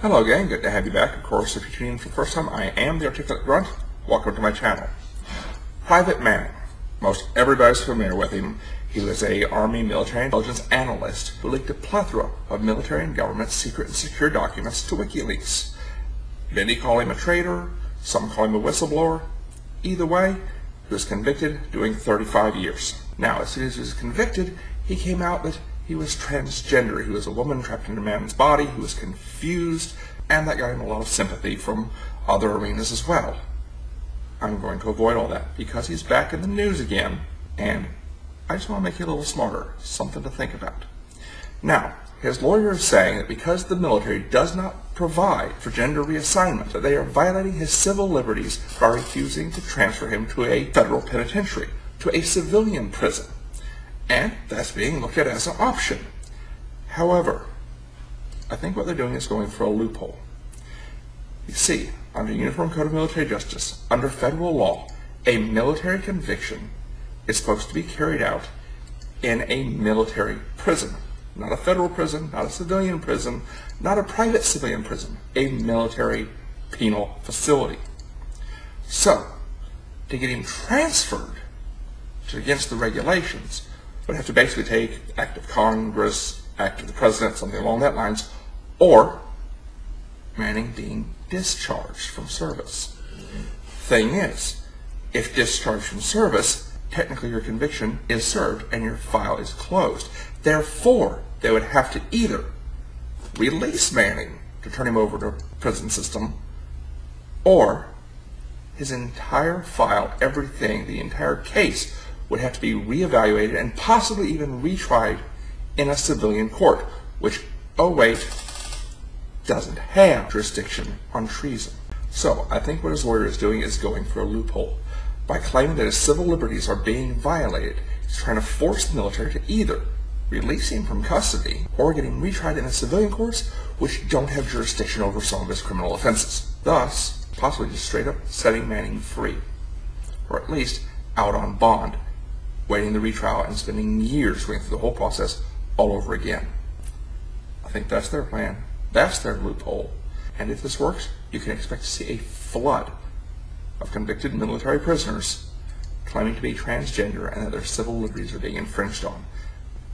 Hello gang, good to have you back. Of course, if you're tuning in for the first time, I am the Articulate Grunt. Welcome to my channel. Private Manning. Most everybody's familiar with him. He was a Army military intelligence analyst who leaked a plethora of military and government secret and secure documents to WikiLeaks. Many call him a traitor, some call him a whistleblower. Either way, he was convicted doing 35 years. Now, as soon as he was convicted, he came out that he was transgender. He was a woman trapped in a man's body. He was confused, and that got him a lot of sympathy from other arenas as well. I'm going to avoid all that because he's back in the news again, and I just want to make you a little smarter, something to think about. Now, his lawyer is saying that because the military does not provide for gender reassignment, that they are violating his civil liberties by refusing to transfer him to a federal penitentiary, to a civilian prison and that's being looked at as an option. However, I think what they're doing is going for a loophole. You see, under Uniform Code of Military Justice, under federal law, a military conviction is supposed to be carried out in a military prison. Not a federal prison, not a civilian prison, not a private civilian prison, a military penal facility. So, to get him transferred to against the regulations, would have to basically take act of Congress, act of the president, something along that lines, or Manning being discharged from service. Thing is, if discharged from service, technically your conviction is served and your file is closed. Therefore, they would have to either release Manning to turn him over to prison system, or his entire file, everything, the entire case would have to be reevaluated and possibly even retried in a civilian court, which, oh wait, doesn't have jurisdiction on treason. So I think what his lawyer is doing is going for a loophole. By claiming that his civil liberties are being violated, he's trying to force the military to either release him from custody or get him retried in a civilian courts which don't have jurisdiction over some of his criminal offenses. Thus, possibly just straight up setting Manning free. Or at least out on bond waiting the retrial and spending years going through the whole process all over again. I think that's their plan. That's their loophole. And if this works, you can expect to see a flood of convicted military prisoners claiming to be transgender and that their civil liberties are being infringed on.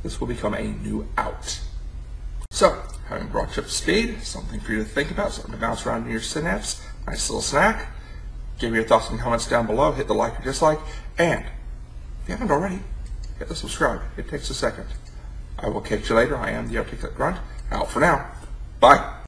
This will become a new out. So, having brought you up to speed, something for you to think about, something to bounce around in your synapse, nice little snack. Give me your thoughts and comments down below, hit the like or dislike, and if you haven't already, hit the subscribe. It takes a second. I will catch you later. I am the Articulate Grunt. Out for now. Bye.